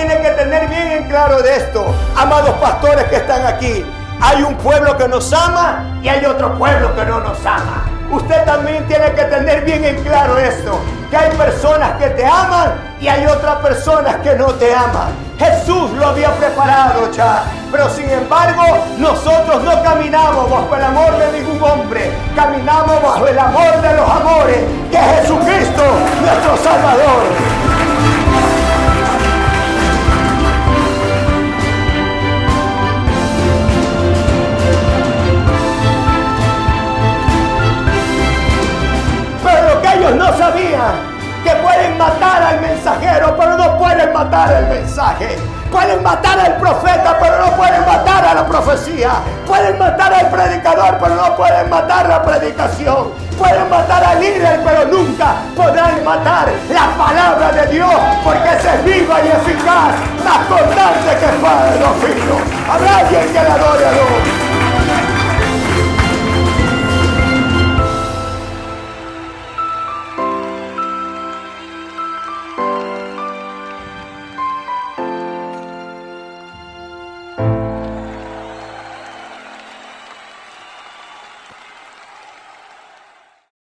tiene que tener bien en claro de esto, amados pastores que están aquí. Hay un pueblo que nos ama y hay otro pueblo que no nos ama. Usted también tiene que tener bien en claro esto, que hay personas que te aman y hay otras personas que no te aman. Jesús lo había preparado ya, pero sin embargo nosotros no caminamos bajo el amor de ningún hombre, caminamos bajo el amor de los amores, que pueden matar al mensajero, pero no pueden matar el mensaje. Pueden matar al profeta, pero no pueden matar a la profecía. Pueden matar al predicador, pero no pueden matar la predicación. Pueden matar al líder, pero nunca podrán matar la palabra de Dios, porque esa es viva y eficaz, más cortante que el de los